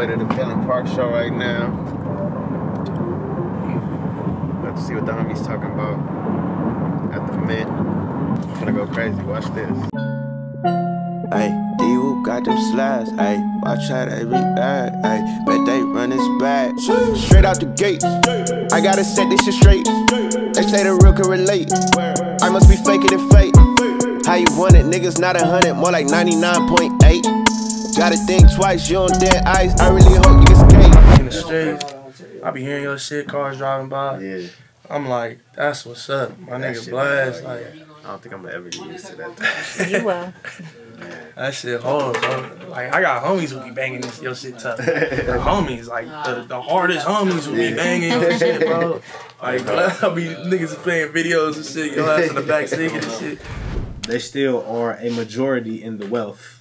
way to the Philly Park show right now. Let's see what the homies talking about at the Mint. I'm Gonna go crazy. Watch this. Hey, D-Whoop got them slides. Hey, watch how they react. Hey, bet they run his back. Straight out the gate. I gotta set this shit straight. They say the real can relate. I must be faking it fake. How you want it? Niggas not a hundred, more like 99.8. Gotta think twice, you on dead ice. I really hope you escape. in the streets. I be hearing your shit, cars driving by. Yeah. I'm like, that's what's up. My That nigga shit Blast, hard, like, yeah. I don't think I'm gonna ever get used to that. You will. that shit hard, bro. Like, I got homies who be banging this your shit tough. The homies, like, the, the hardest homies who be banging your shit, bro. Like, I be niggas playing videos and shit, your ass in the back singing and shit. they still are a majority in the wealth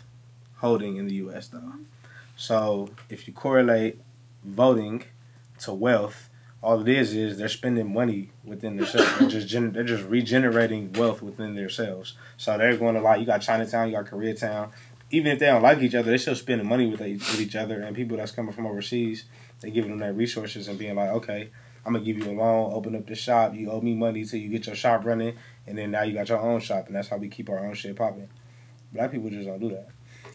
holding in the U.S. though. So if you correlate voting to wealth, all it is is they're spending money within themselves. They're just gener- they're just regenerating wealth within themselves. So they're going to like you got Chinatown, you got Koreatown. Even if they don't like each other, they're still spending money with, each- with each other. And people that's coming from overseas, they giving them their resources and being like, okay, I'm gonna give you a loan, open up the shop. You owe me money till you get your shop running, and then now you got your own shop, and that's how we keep our own shit popping. Black people just don't do that,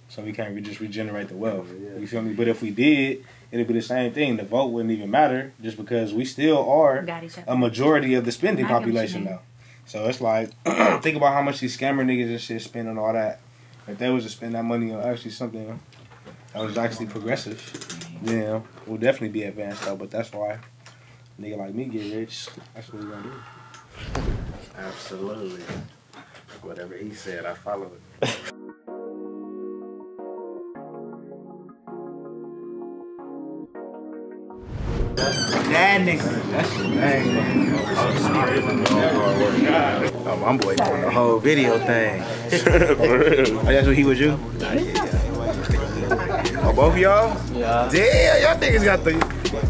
so we can't re- just regenerate the wealth. You feel me? But if we did, it'd be the same thing. The vote wouldn't even matter, just because we still are Got each other. a majority of the spending I get what you population mean. though. So it's like think about how much these scammer niggas and shit spend on all that. If they was to spend that money on actually something that was actually progressive, then we'll definitely be advanced though. But that's why a nigga like me get rich. That's what we gonna do. Absolutely. Whatever he said, I follow it. That nigga. That's Oh, my boy doing the whole video thing. Oh, that's what he would do? Oh, both of y'all? Yeah. Damn, y'all niggas got the.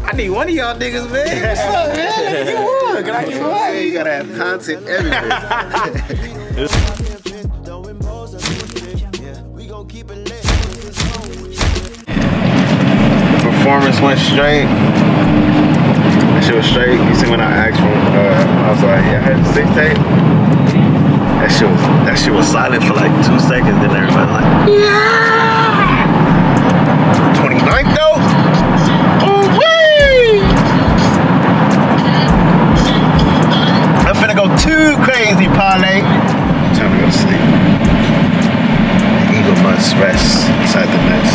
I need one of y'all niggas, man. What's up, man? You one. Can I get one? You gotta have content everywhere. Performance went straight. That shit was straight. You see when I asked for, uh, I was like, yeah, I had the Sixtape. That shit was that shit was silent for like two seconds. Then everybody like, yeah. 29th though. Ooh-wee! I'm finna go too crazy, parlay. Time to go to sleep. The eagle must rest inside the nest.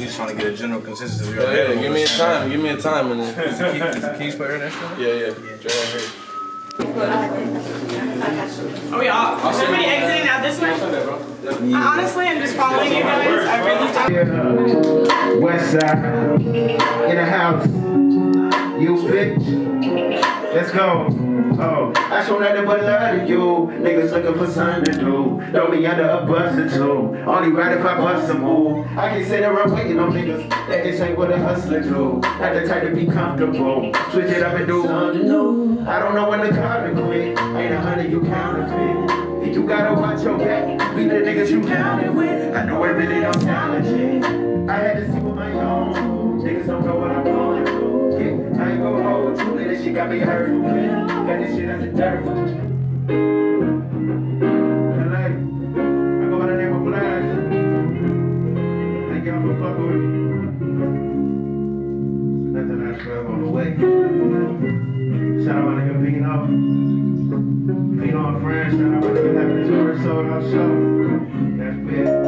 We just want to get a general consensus of your Yeah, yeah, give me a time. Give me a time and then. Is the key- is the keys player in that shit? Yeah, yeah. Dre right here. Are we all? Is everybody exiting out this way? Honestly, I'm just following you guys. I really don't. Uh, West side. In the house. You bitch. Let's go. Oh, I show nothing but love to you. Niggas looking for something to do. Throw me under a bus or two. Only right if I bust a move. I can sit around waiting on niggas. That just ain't what a hustler do. Not the type to be comfortable. Switch it up and do something new. I don't know when the car to quit. Ain't a hundred you counterfeit. You gotta watch your back. Be the niggas you counted with. I know it really don't legit. I had to see got me hurt. Got this shit out the dirt. LA, I go by the name of Blxst. Thank y'all for fucking with me. Nothing else forever on the way. Shout out my nigga Pino. Pino and friends. Shout out my nigga having his first sold out show. That's big.